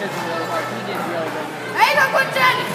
Hey, don't realize. Hey, look what's